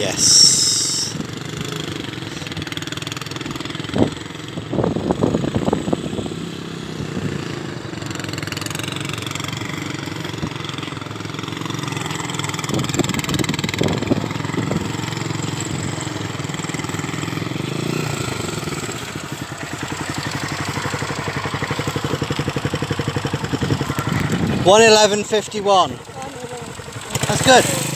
Yes. One eleven fifty one. That's good.